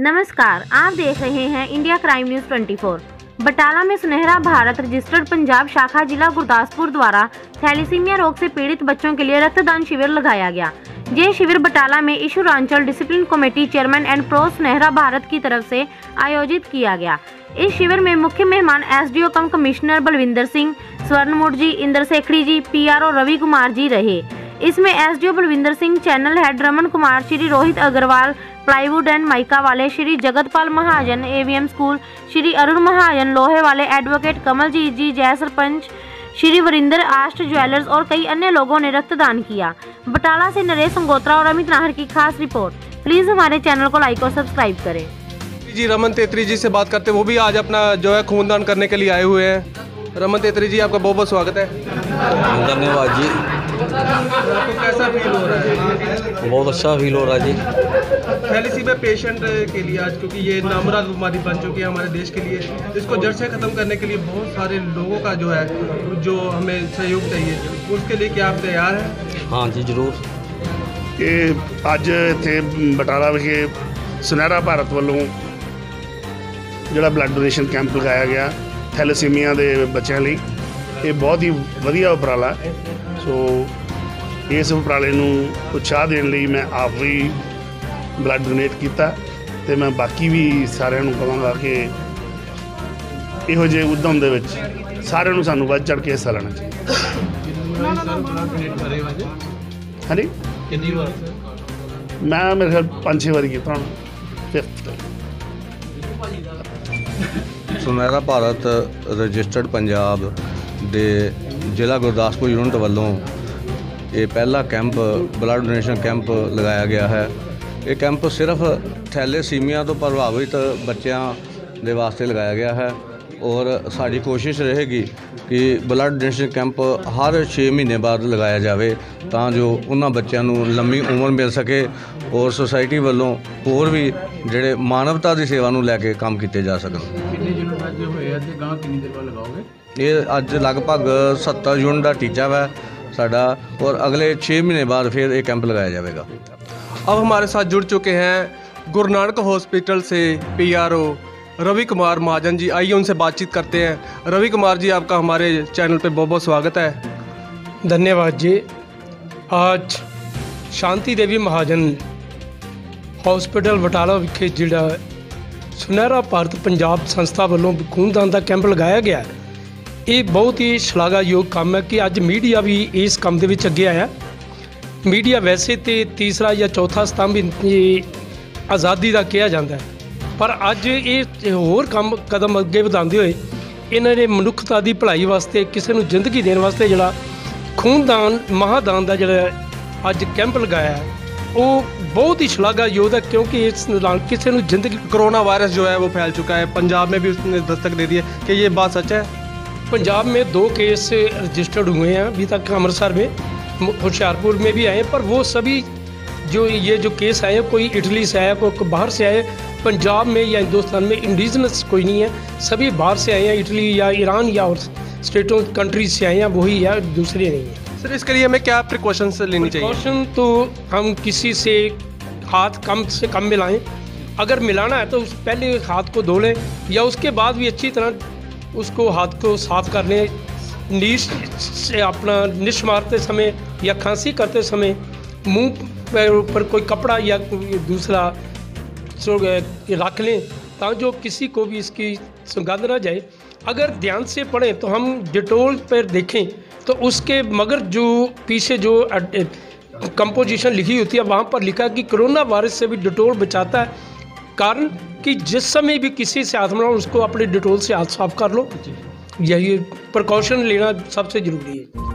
नमस्कार, आप देख रहे हैं इंडिया क्राइम न्यूज़ 24 बटाला में सुनहरा भारत रजिस्टर्ड पंजाब शाखा जिला गुरदासपुर द्वारा थैलीसीमिया रोग से पीड़ित बच्चों के लिए रक्तदान शिविर लगाया गया। ये शिविर बटाला में ईशुरांचल डिसिप्लिन कमेटी चेयरमैन एंड प्रो सुनहरा भारत की तरफ़ से आयोजित किया गया। इस शिविर में मुख्य मेहमान SDO cum commissioner Balwinder Singh स्वर्णमुट ji Indra Sekhri ji, PRO Ravi Kumar ji रहे। इसमें SDO Balwinder Singh channel head Raman Kumar Shri Rohit Agarwal plywood and mica वाले श्री जगतपाल महाजन एवीएम स्कूल श्री अरुण महाजन लोहे वाले एडवोकेट कमल जी जी जय सरपंच श्री वरिंदर आष्ट ज्वेलर्स और कई अन्य लोगों ने रक्तदान किया। बटाला से नरेश संगोत्रा और अमित नाहर की खास रिपोर्ट। प्लीज़ हमारे चैनल को लाइक और सब्सक्राइब करें। जी रमन तेतरी जी से बात करते वो भी आज अपना जो है खूनदान करने के लिए आए हुए हैं। रमन तेतरी जी आपका बहुत बहुत स्वागत है। धन्यवाद जी। आपको कैसा फील हो रहा है बहुत अच्छा फील हो रहा है जी थैलीसीमिया पेशेंट के लिए आज क्योंकि ये नामराज बीमारी बन चुकी है हमारे देश के लिए इसको जड़ से ख़त्म करने के लिए बहुत सारे लोगों का जो है जो हमें सहयोग चाहिए उसके लिए क्या आप तैयार हैं हाँ जी ਜ਼ਰੂਰ ਇਹ ਅੱਜ ਇੱਥੇ ਬਟਾਲਾ ਵਿਖੇ ਸੁਨਹਿਰਾ ਭਾਰਤ ਵੱਲੋਂ ਜਿਹੜਾ ਬਲੱਡ ਡੋਨੇਸ਼ਨ ਕੈਂਪ ਲਗਾਇਆ ਗਿਆ ਥੈਲੇਸੀਮੀਆ ਦੇ ਬੱਚਿਆਂ ਲਈ ਇਹ ਬਹੁਤ ਹੀ ਵਧੀਆ ਉਪਰਾਲਾ ਹੈ। ਸੋ ਇਸ ਉਪਰਾਲੇ ਨੂੰ ਉਤਸ਼ਾਹ ਦੇਣ ਲਈ ਮੈਂ ਆਪ ਵੀ ਬਲੱਡ ਡੋਨੇਟ ਕੀਤਾ ਤੇ ਮੈਂ ਬਾਕੀ ਵੀ ਸਾਰਿਆਂ ਨੂੰ ਕਹਾਂਗਾ ਕਿ ਇਹੋ ਜਿਹੇ ਉਦਮ ਦੇ ਵਿੱਚ ਸਾਰਿਆਂ ਨੂੰ ਸਾਨੂੰ ਵੱਧ ਚੜ ਕੇ ਹਿੱਸਾ ਲੈਣਾ ਚਾਹੀਦਾ। ਹਾਂਜੀ? ਕਿੰਨੀ ਵਾਰ? ਮੈਂ ਮੇਰੇ ਖਿਆਲ 5-6 ਵਾਰੀ ਕੀਤਾ ਹੁਣ। ਫਿਫਥ ਸੁਨਹਿਰਾ ਭਾਰਤ ਰਜਿਸਟਰਡ ਪੰਜਾਬ ਦੇ ਜ਼ਿਲ੍ਹਾ ਗੁਰਦਾਸਪੁਰ ਯੂਨਿਟ ਵੱਲੋਂ ਇਹ ਪਹਿਲਾ ਕੈਂਪ ਬਲੱਡ ਡੋਨੇਸ਼ਨ ਕੈਂਪ ਲਗਾਇਆ ਗਿਆ ਹੈ। ਇਹ ਕੈਂਪ ਸਿਰਫ ਥੈਲੇ ਥੈਲੇਸੀਮੀਆ ਤੋਂ ਪ੍ਰਭਾਵਿਤ ਬੱਚਿਆਂ ਦੇ ਵਾਸਤੇ ਲਗਾਇਆ ਗਿਆ ਹੈ ਔਰ ਸਾਡੀ ਕੋਸ਼ਿਸ਼ ਰਹੇਗੀ ਕਿ ਬਲੱਡ ਡੋਨੇਸ਼ਨ ਕੈਂਪ ਹਰ 6 ਮਹੀਨੇ ਬਾਅਦ ਲਗਾਇਆ ਜਾਵੇ ਤਾਂ ਜੋ ਉਹਨਾਂ ਬੱਚਿਆਂ ਨੂੰ ਲੰਮੀ ਉਮਰ ਮਿਲ ਸਕੇ ਔਰ ਸੋਸਾਇਟੀ ਵੱਲੋਂ ਹੋਰ ਵੀ ਜਿਹੜੇ ਮਾਨਵਤਾ ਦੀ ਸੇਵਾ ਨੂੰ ਲੈ ਕੇ ਕੰਮ ਕੀਤੇ ਜਾ ਸਕਣ। ਕਿੰਨੇ ਯੂਨਿਟ ਅੱਜ ਹੋਏ ਆ ਗਾਂ ਕਿੰਨੀ ਦੇਰ ਬਾਅਦ ਲਗਾਓਗੇ? ਇਹ ਅੱਜ ਲਗਭਗ 70 ਯੂਨਿਟ ਦਾ ਟੀਚਾ ਹੈ ਸਾਡਾ ਔਰ ਅਗਲੇ 6 ਮਹੀਨੇ ਬਾਅਦ ਫਿਰ ਇਹ ਕੈਂਪ ਲਗਾਇਆ ਜਾਵੇਗਾ अब हमारे साथ जुड़ चुके हैं गुरु नानक हॉस्पिटल से पीआरओ रवि कुमार महाजन जी आइए उनसे बातचीत करते हैं रवि कुमार जी आपका हमारे चैनल पे बहुत बहुत स्वागत है धन्यवाद जी आज शांति देवी महाजन ਹਸਪੀਟਲ ਬਟਾਲਾ ਵਿਖੇ ਜਿਹੜਾ ਸੁਨਹਿਰਾ ਭਾਰਤ ਪੰਜਾਬ ਸੰਸਥਾ ਵੱਲੋਂ ਖੂਨਦਾਨ ਦਾ ਕੈਂਪ ਲਗਾਇਆ ਗਿਆ ਹੈ। ਇਹ ਬਹੁਤ ਹੀ ਸ਼ਲਾਘਾਯੋਗ ਕੰਮ ਹੈ ਕਿ ਅੱਜ ਮੀਡੀਆ ਵੀ ਇਸ ਕੰਮ ਦੇ ਵਿੱਚ ਅੱਗੇ ਆਇਆ ਮੀਡੀਆ ਵੈਸੇ ਤੇ ਤੀਸਰਾ ਜਾਂ ਚੌਥਾ ਸਤੰਭ ਇਹ ਆਜ਼ਾਦੀ ਦਾ ਕਿਹਾ ਜਾਂਦਾ ਹੈ ਪਰ ਅੱਜ ਇਹ ਹੋਰ ਕੰਮ ਕਦਮ ਅੱਗੇ ਵਧਾਉਂਦੇ ਹੋਏ ਇਹਨਾਂ ਨੇ ਮਨੁੱਖਤਾ ਦੀ ਭਲਾਈ ਵਾਸਤੇ ਕਿਸੇ ਨੂੰ ਜ਼ਿੰਦਗੀ ਦੇਣ ਵਾਸਤੇ ਜਿਹੜਾ ਖੂਨਦਾਨ ਮਹਾਦਾਨ ਦਾ ਜਿਹੜਾ ਅੱਜ ਕੈਂਪ ਲਗਾਇਆ ਹੈ, ਉਹ ਬਹੁਤ ਹੀ ਸ਼ਲਾਘਾਯੋਗ ਹੈ ਕਿਉਂਕਿ ਇਸ ਨਾਲ ਕਿਸੇ ਨੂੰ ਜ਼ਿੰਦਗੀ कोरोना वायरस जो है वो फैल चुका है पंजाब में भी उसने दस्तक दे दी है कि ये बात सच है पंजाब में दो केस रजिस्टर्ड हुए हैं अभी तक अमृतसर में होशियारपुर में भी आए हैं पर वो सभी जो ये जो केस आए हैं कोई इटली से आया कोई बाहर से आए पंजाब में या हिंदुस्तान में इंडिजनस कोई नहीं है सभी बाहर से आए हैं इटली या ईरान या और स्टेटों कंट्रीज़ से आए हैं वही या दूसरे नहीं हैं। सर इसके लिए हमें क्या प्रिकॉशंस लेनी चाहिए? प्रिकॉशन तो हम किसी से हाथ कम से कम मिलाएँ। अगर मिलाना है तो उस पहले हाथ को धो लें या उसके बाद भी अच्छी तरह उसको हाथ को साफ़ कर लें नीश से अपना निश मारते समय या खांसी करते समय मुँह पर ऊपर कोई कपड़ा या दूसरा रख लें ताकि किसी को भी इसकी सुगंध ना जाए। अगर ध्यान से पढ़ें तो हम डिटोल पर देखें तो उसके मगर जो पीछे जो कंपोजिशन लिखी होती है, वहाँ पर लिखा कि कोरोना वायरस से भी डिटोल बचाता है। कारण कि जिस समय भी किसी से हाथ मिलाओ उसको अपने डिटोल से हाथ साफ़ कर लो यही प्रिकॉशन लेना सबसे ज़रूरी है।